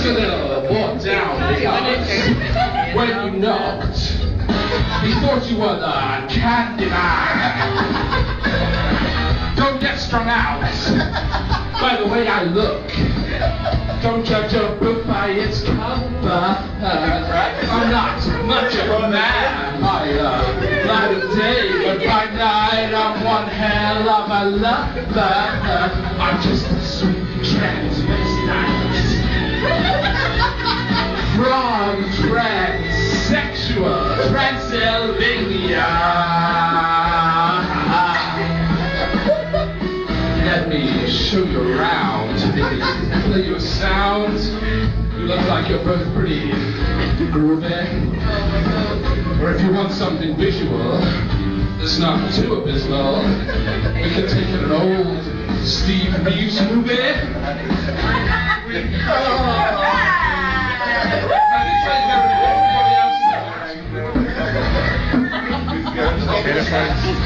He's a little brought down when you knocked, he thought you were the Candyman. Don't get strung out by the way I look. Don't judge a book by its cover. I'm not much of a man. I uh, light of day, but by night I'm one hell of a lover. I'm just a sweet transsexual Transylvania. Let me show you around. Play you a sound. You look like you're both pretty groovy. Or if you want something visual that's not too abysmal, we can take an old Steve Reeves movie. Ele faz.